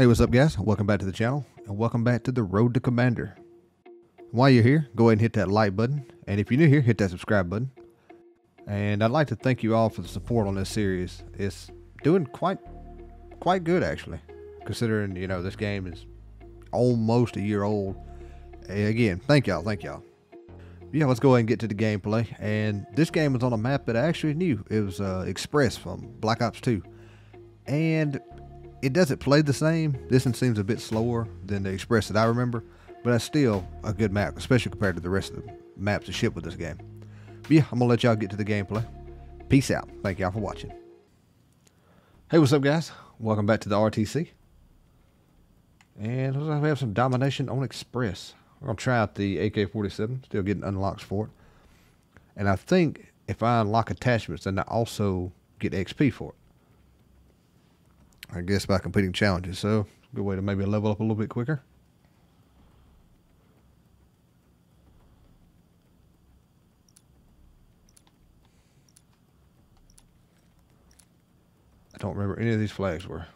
Hey, what's up, guys? Welcome back to the channel, and welcome back to the Road to Commander. While you're here, go ahead and hit that like button, and if you're new here, hit that subscribe button. And I'd like to thank you all for the support on this series. It's doing quite, quite good actually, considering you know this game is almost a year old. And again, thank y'all, thank y'all. Yeah, let's go ahead and get to the gameplay. And this game was on a map that I actually knew. It was uh, Express from Black Ops 2. And it doesn't play the same. This one seems a bit slower than the Express that I remember, but it's still a good map, especially compared to the rest of the maps that ship with this game. But yeah, I'm gonna let y'all get to the gameplay. Peace out. Thank y'all for watching. Hey, what's up, guys? Welcome back to the RTC. And looks like we have some domination on Express. We're gonna try out the AK-47. Still getting unlocks for it. And I think if I unlock attachments, then I also get XP for it. I guess by completing challenges. So, good way to maybe level up a little bit quicker. I don't remember any of these flags were.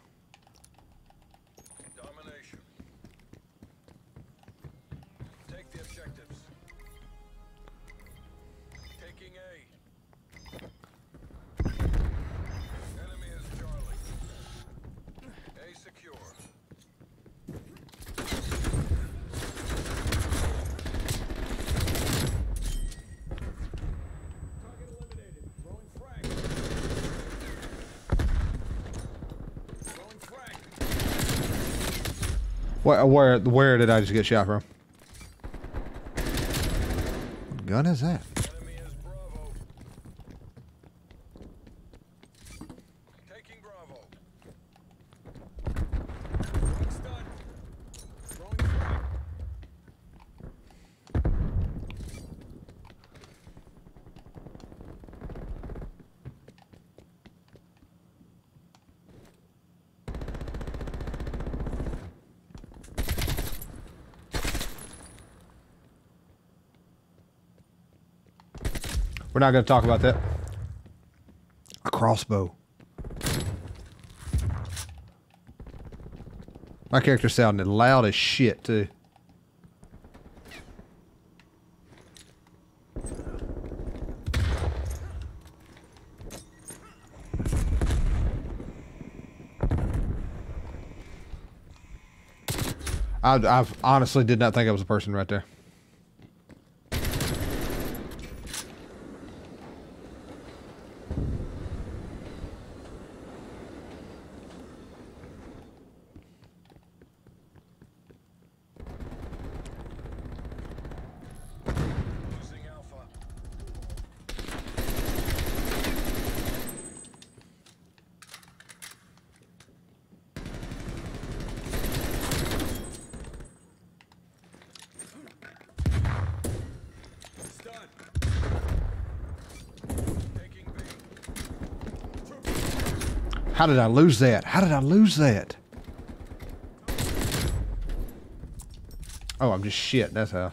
Where, where, where did I just get shot from? What gun is that? Enemy is Bravo. Taking Bravo. Throwing stun. Throwing frag. We're not going to talk about that. A crossbow. My character sounded loud as shit, too. I, I honestly did not think I was a person right there. How did I lose that? How did I lose that? Oh, I'm just shit. That's how.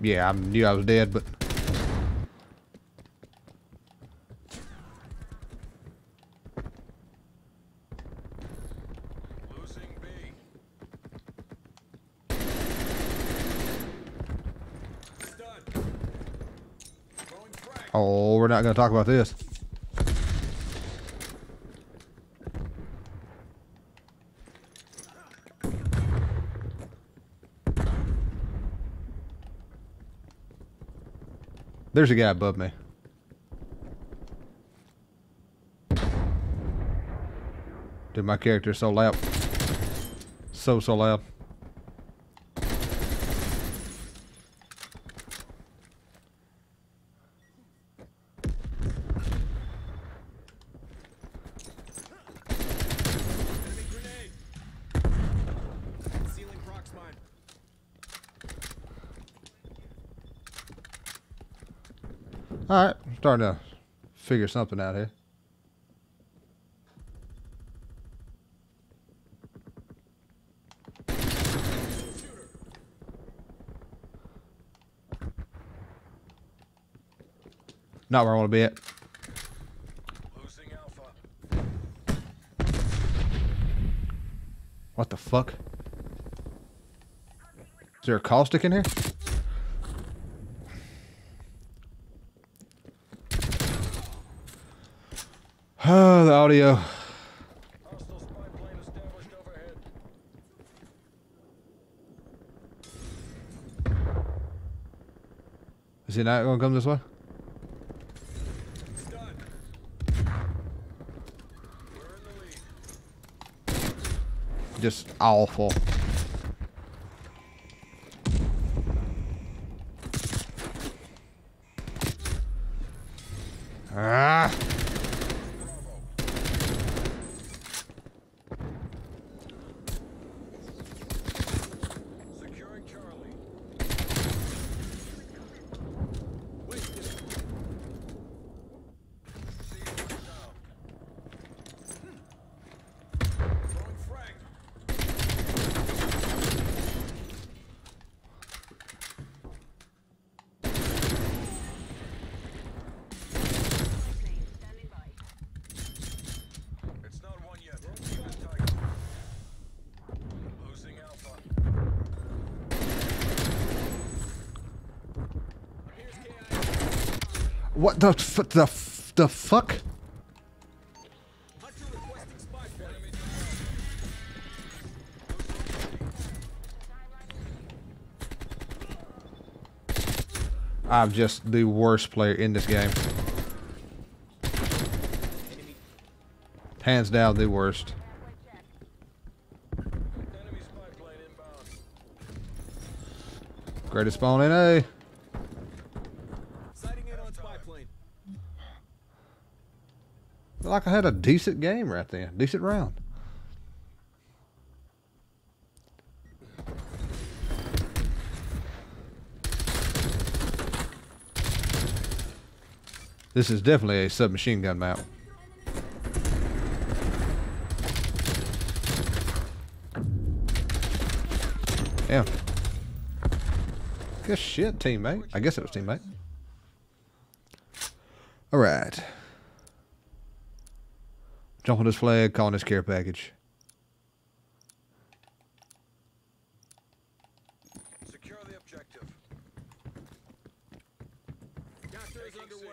Yeah, I knew I was dead, but Losing B. Stun. Throwing frag. Oh, we're not going to talk about this. There's a guy above me. Dude, my character is so loud. So, so loud. Alright, starting to figure something out here. Not where I want to be at. Losing Alpha. What the fuck? Is there a caustic in here? Oh, the audio. Is he not gonna come this way? Just awful. What the f the f the fuck? I'm just the worst player in this game. Hands down, the worst. Greatest spawn in A. Sighting in on spy plane. Like I had a decent game right there. Decent round. This is definitely a submachine gun map. Yeah. Good shit, teammate. I guess it was teammate. All right. Jump on this flag, calling this care package. Secure the objective. Counter is underway.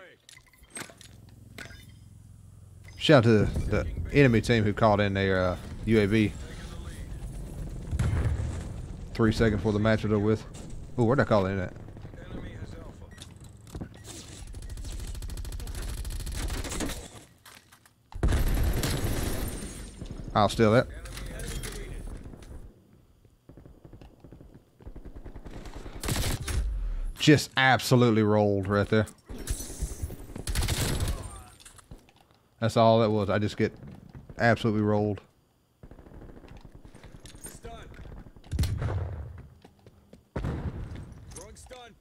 Shout out to the, the enemy team who called in their uh, UAV Taking the lead. three seconds before the match was over with. Oh, where'd I call in at? I'll steal deleted. Just absolutely rolled right there. That's all that was. I just get absolutely rolled. Stun. Stun.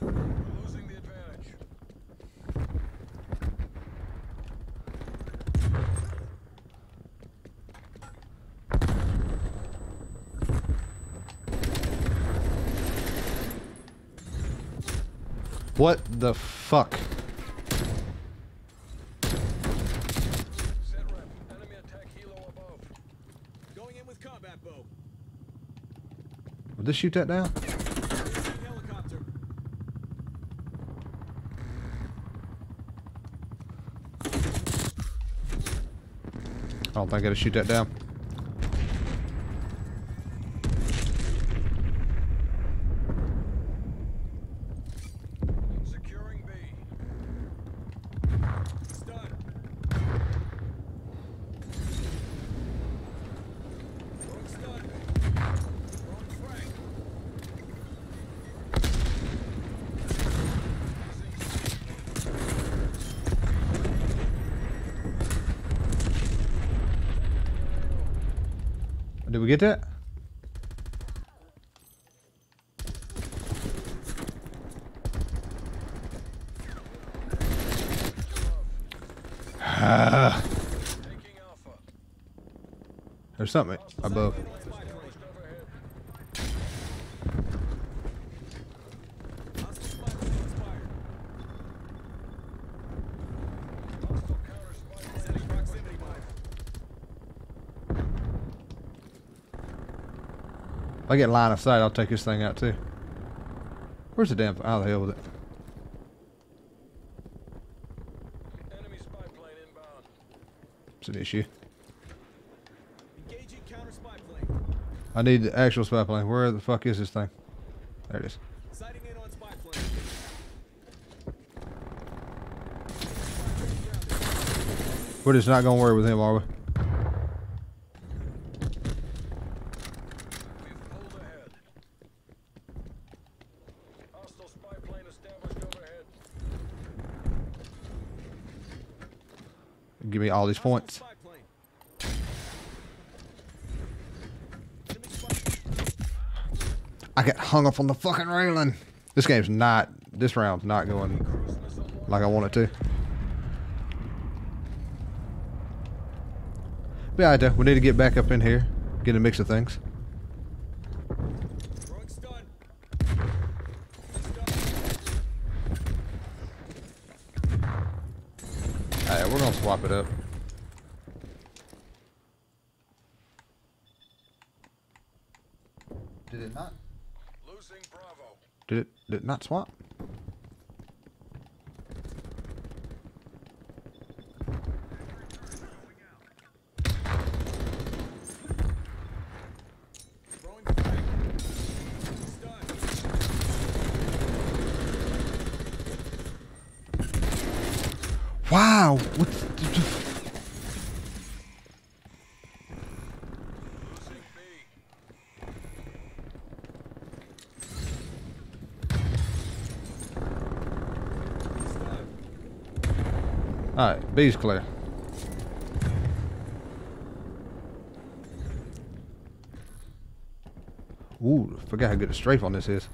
We're losing the advantage. What the fuck? Set rep. Enemy attack helo above. Going in with the fuck? Would this shoot that down? I don't think I gotta shoot that down. Securing B. Stun. Throwing stun. Throwing frag. Did we get it? There's something above. Established overhead. Hostile spy plane If I get line of sight, I'll take this thing out too. Where's the damn? How oh, the hell with it? Enemy spy plane inbound. It's an issue. Engaging counter spy plane. I need the actual spy plane. Where the fuck is this thing? There it is. Sighting in on spy plane. We're just not gonna worry with him, are we? Me all these points. I got hung up on the fucking railing. This game's not. This round's not going like I want it to. But yeah, I do. We need to get back up in here, get a mix of things. Alright, we're gonna swap it up. Did it not? Losing Bravo. Did it? Did it not swap? Throwing flag. Stun. Wow! What? Alright, B's clear. Ooh, forgot how good a strafe on this is.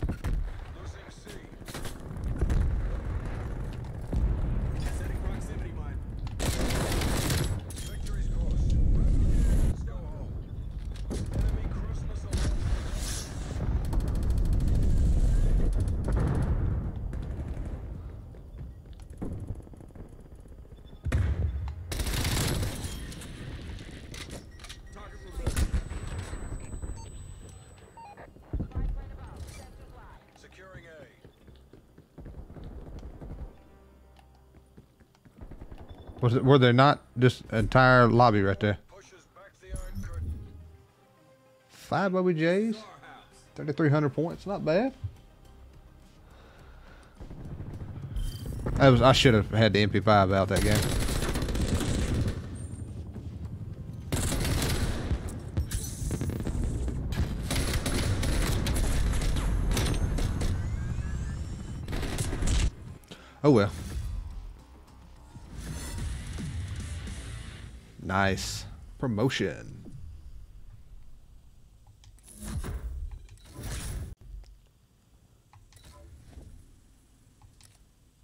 Was it? Were there not just entire lobby right there? Five OBJs, Powerhouse. thirty-three hundred points. Not bad. I was. I should have had the MP5 out that game. Oh well. Nice promotion.